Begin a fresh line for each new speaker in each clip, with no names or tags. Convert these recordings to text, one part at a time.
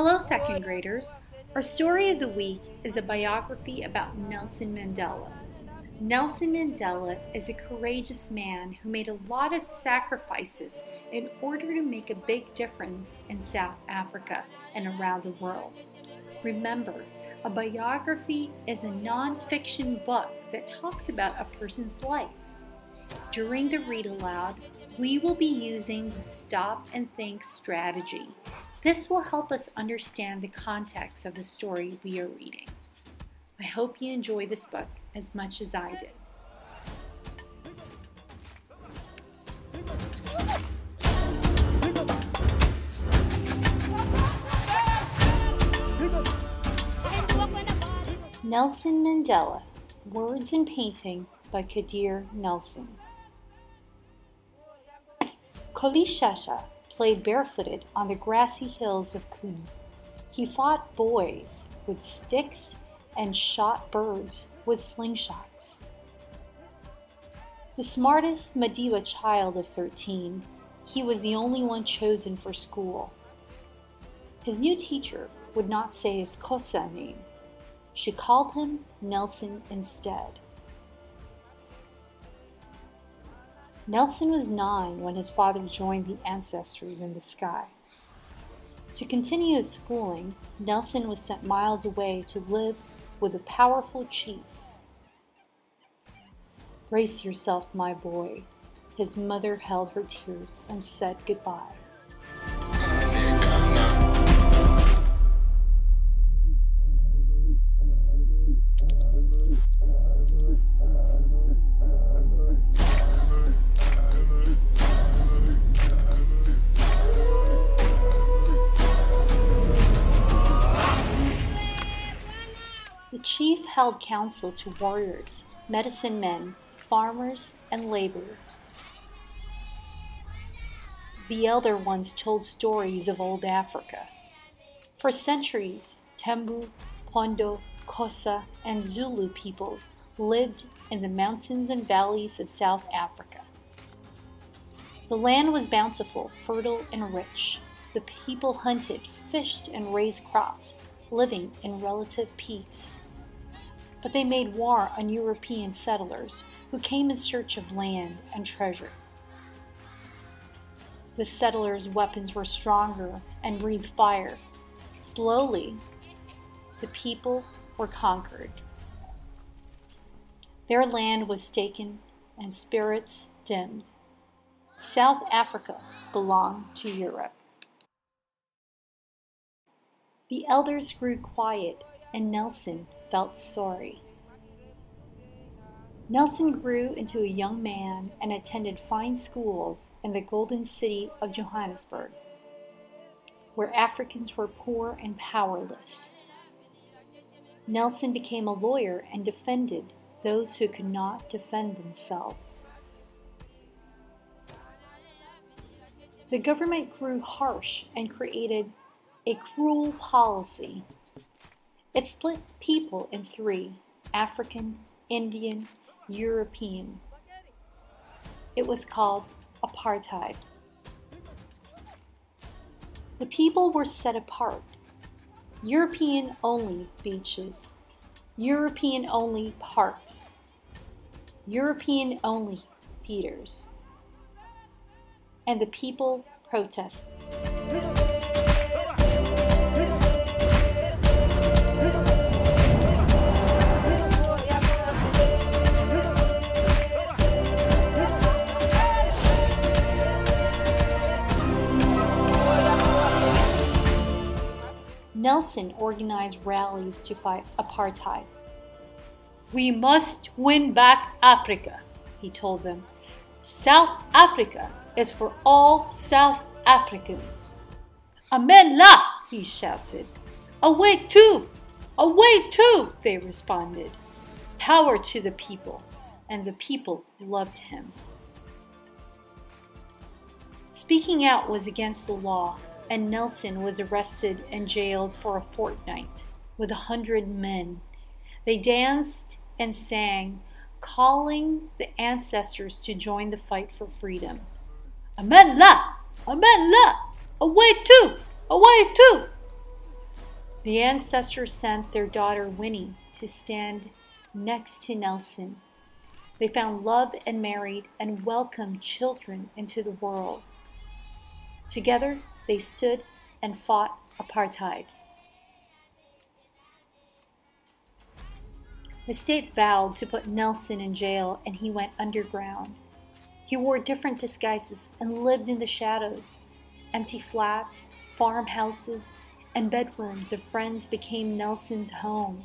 Hello, second graders. Our story of the week is a biography about Nelson Mandela. Nelson Mandela is a courageous man who made a lot of sacrifices in order to make a big difference in South Africa and around the world. Remember, a biography is a non-fiction book that talks about a person's life. During the read aloud, we will be using the stop and think strategy. This will help us understand the context of the story we are reading. I hope you enjoy this book as much as I did. Nelson Mandela Words and Painting by Kadir Nelson. Rolihlahla played barefooted on the grassy hills of Qunu. He fought boys with sticks and shot birds with slingshots. The smartest Madiba child of 13, he was the only one chosen for school. His new teacher would not say his Xhosa name. She called him Nelson instead. Nelson was nine when his father joined the ancestors in the sky. To continue his schooling, Nelson was sent miles away to live with a powerful chief. Brace yourself, my boy. His mother held her tears and said goodbye. Held council to warriors, medicine men, farmers, and laborers. The elder ones told stories of old Africa. For centuries, Thembu, Pondo, Xhosa, and Zulu people lived in the mountains and valleys of South Africa. The land was bountiful, fertile, and rich. The people hunted, fished, and raised crops, living in relative peace. But they made war on European settlers who came in search of land and treasure. The settlers' weapons were stronger and breathed fire. Slowly, the people were conquered. Their land was taken and spirits dimmed. South Africa belonged to Europe. The elders grew quiet, and Nelson felt sorry. Nelson grew into a young man and attended fine schools in the golden city of Johannesburg, where Africans were poor and powerless. Nelson became a lawyer and defended those who could not defend themselves. The government grew harsh and created a cruel policy. It split people in three African, Indian, European. It was called apartheid. The people were set apart. European only beaches, European only parks, European only theaters. And the people protested. Nelson organized rallies to fight apartheid. We must win back Africa, he told them. South Africa is for all South Africans. Amandla, he shouted. Awethu! Awake too! they responded. Power to the people, and the people loved him. Speaking out was against the law, and Nelson was arrested and jailed for a fortnight with a hundred men. They danced and sang, calling the ancestors to join the fight for freedom. Amandla! Amen la! Away too! Awethu! The ancestors sent their daughter Winnie to stand next to Nelson. They found love and married and welcomed children into the world. Together, they stood and fought apartheid. The state vowed to put Nelson in jail and he went underground. He wore different disguises and lived in the shadows. Empty flats, farmhouses, and bedrooms of friends became Nelson's home.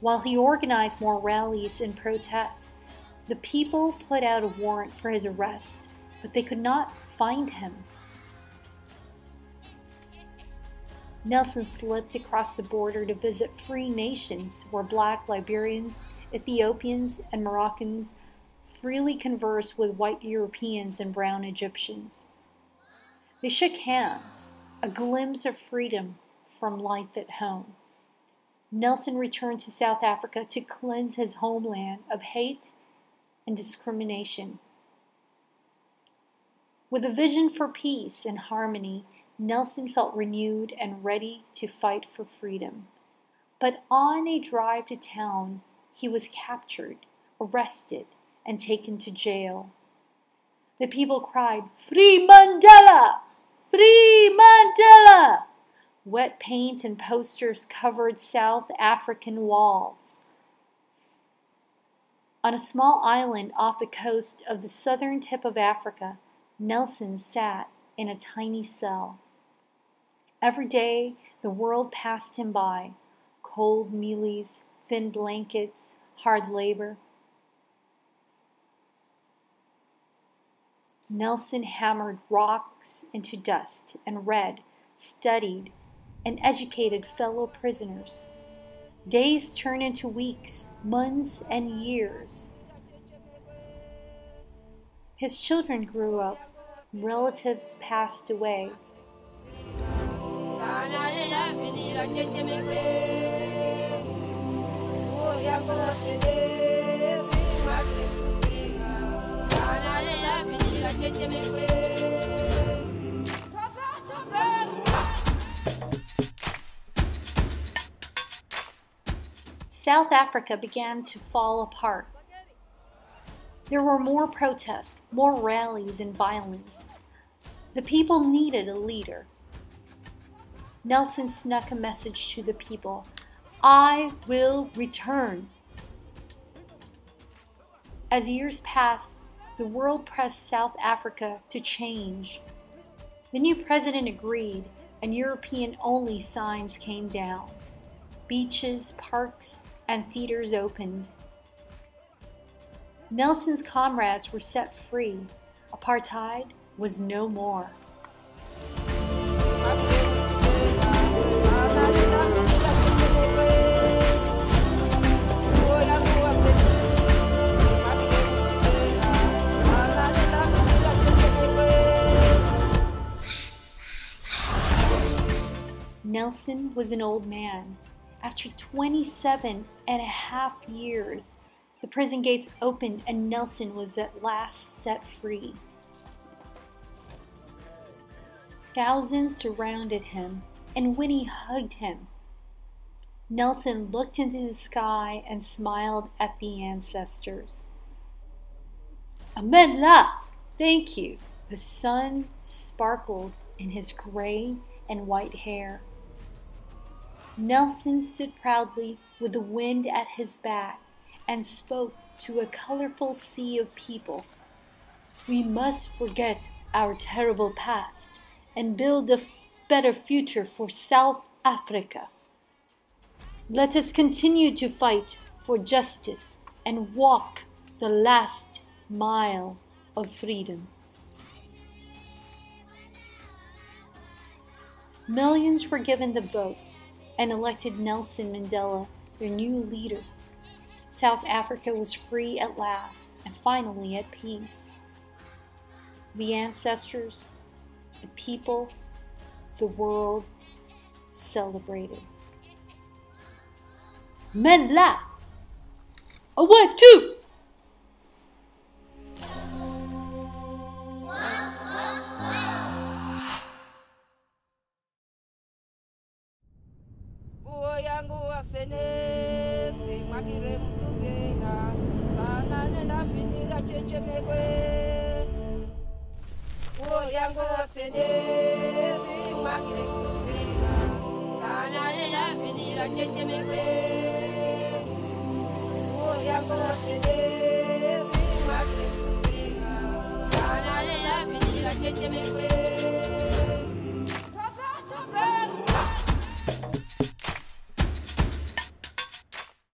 While he organized more rallies and protests, the people put out a warrant for his arrest, but they could not find him. Nelson slipped across the border to visit free nations where black Liberians, Ethiopians, and Moroccans freely conversed with white Europeans and brown Egyptians. They shook hands, a glimpse of freedom from life at home. Nelson returned to South Africa to cleanse his homeland of hate and discrimination. With a vision for peace and harmony, Nelson felt renewed and ready to fight for freedom. But on a drive to town, he was captured, arrested, and taken to jail. The people cried, Free Mandela! Free Mandela! Wet paint and posters covered South African walls. On a small island off the coast of the southern tip of Africa, Nelson sat in a tiny cell. Every day the world passed him by cold mealies, thin blankets, hard labor. Nelson hammered rocks into dust and read, studied, and educated fellow prisoners. Days turned into weeks, months, and years. His children grew up, relatives passed away, South Africa began to fall apart. There were more protests, more rallies, and violence. The people needed a leader. Nelson snuck a message to the people I will return. As years passed, the world pressed South Africa to change. The new president agreed, and European only signs came down. Beaches, parks, and theaters opened. Nelson's comrades were set free. Apartheid was no more. Nelson was an old man. After 27 and a half years, the prison gates opened and Nelson was at last set free. Thousands surrounded him, and Winnie hugged him. Nelson looked into the sky and smiled at the ancestors. Amandla! Thank you. The sun sparkled in his gray and white hair. Nelson stood proudly with the wind at his back and spoke to a colorful sea of people. We must forget our terrible past and build a better future for South Africa. Let us continue to fight for justice and walk the last mile of freedom. Millions were given the vote and elected Nelson Mandela their new leader. South Africa was free at last and finally at peace. The ancestors, the people, the world celebrated. Mandela! A one, two!
Yangu wasenesi mwakire mtuzeha sana nendafinira chechemekwe uo yangu wasenesi mwakire mtuzeha sana nendafinira chechemekwe uo yangu wasenesi mwakire mtuzeha sana nendafinira chechemekwe